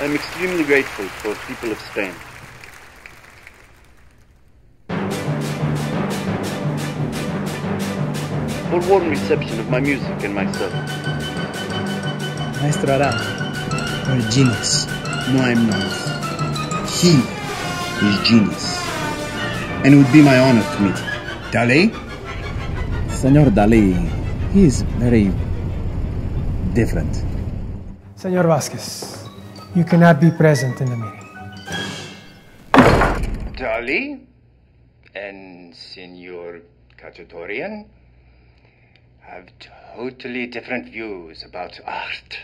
I'm extremely grateful for people of Spain. For warm reception of my music and myself. Maestro Aram, you're genius. No, I'm not. He is genius. And it would be my honor to meet him. Dali? Senor Dali, he is very different. Senor Vasquez, you cannot be present in the meeting. Dali and Senor Khachaturian have totally different views about art.